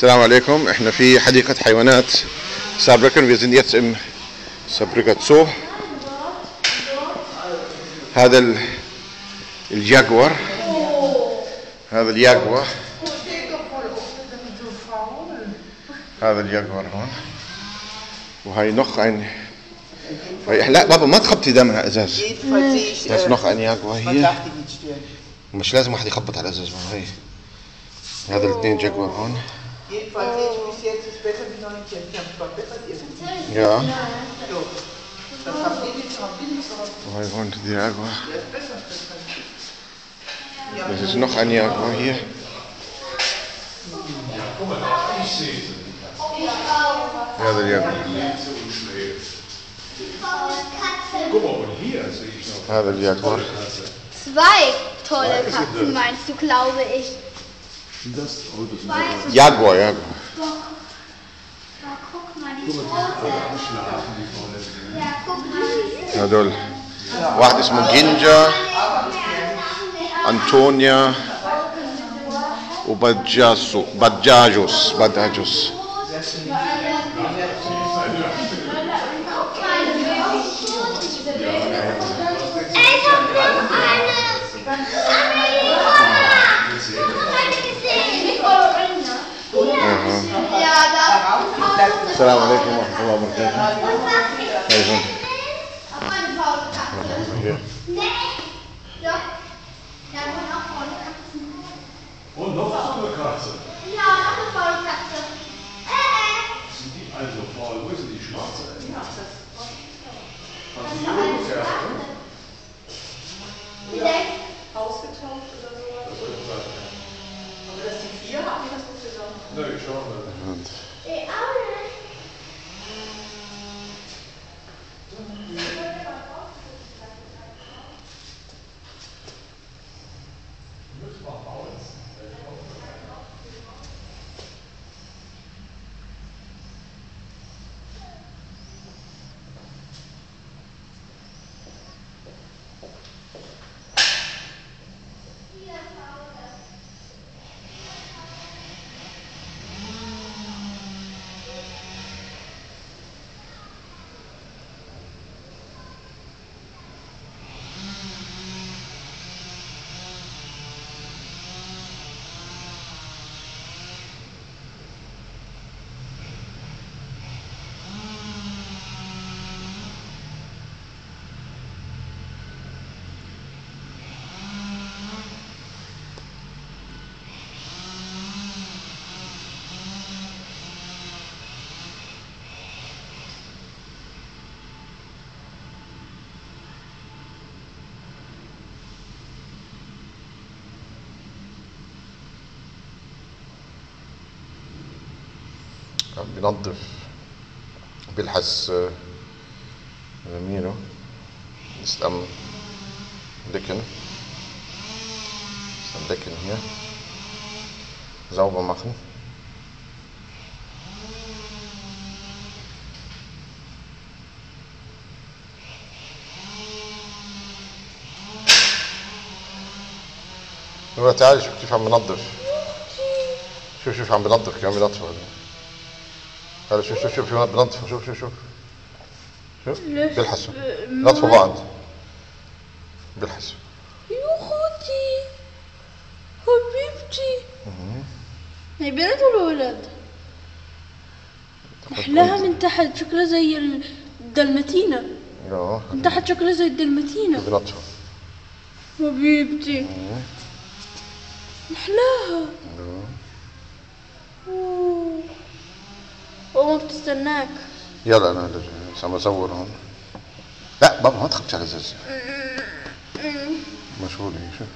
السلام عليكم. إحنا في حديقة حيوانات. سابركن wir sind jetzt im هذا ال- الجاguar هذا الجاguar هذا الجاguar هون. وهي noch ein هي- لا بابا ما تخبطي من على الأزاز. ein man hier. darf die nicht stören. مش لازم واحد يخبط على الأزاز هي. هذا الاثنين جاguar هون. Jedenfalls sehe ich bis jetzt ist besser wie noch nicht. Die haben zwar besser ihr. Ja. So. Das haben die nicht, haben die nicht, aber وهي هون die Jaguar. der ist besser. Ja, Das ist noch ein Jaguar hier. هذا الياقوت Guck mal, und hier sehe ich noch. هذا الياقوت Zwei tolle Katzen meinst du, glaube ich. Das, oh, sind Zwei. Jaguar Jaguar Doch. Ja, guck mal, die vorne. Ja, guck mal. هذول واحد اسمه جينجا أنطونيا وبجاسو بجاجوس بجاجوس السلام عليكم ورحمة الله وبركاته هاي هون Auf meine faule Katze. hier. Nee. Doch. Da waren auch faule Katzen. Und noch so eine Katze. Ja, noch eine faule Katze. Äh, äh. Sind die also faul? Wo ist denn die schwarze? Vielleicht. ausgetauscht oder sowas. Aber dass die vier haben, das muss ich sagen. Ne, ich schau mal. عم بنظف بيلحس آه، يمينه ist am Decken ist am Decken hier sauber machen نورا تعالي شوف كيف عم بنظف. شوف شوف عم بنظف كيف عم بنظف هلا شوف شوف شوف شوف بنظفوا شوف شوف شوف شوف بيلحسوا نظفوا بعض بيلحسوا يا أخوتي حبيبتي. هي بنت ولا ولد؟ محلاها من تحت شكلها زي الدلمتينة. آه من تحت شكلها زي الدلمتينة. بنظفوا حبيبتي. محلاها أوه. وما بتستناك. يلا أنا عم اصور هون. لا بابا ما تخبطش على الازاز مشغول هي شوف.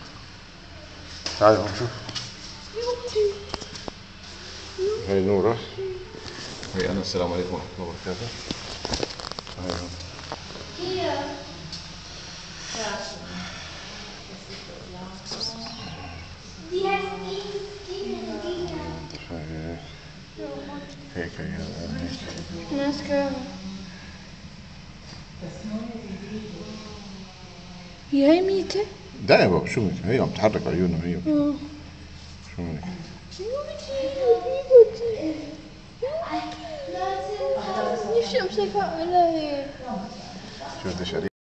تعالي هون شوف. هاي نورة. هاي أنا السلام عليكم ورحمة الله وبركاته. هاي okay. Nice girl. Jij niet, hè? Daar ook, zo niet. Heel op het hart, ik wil nog hier. Zo niet. Nie wszyscy się ale...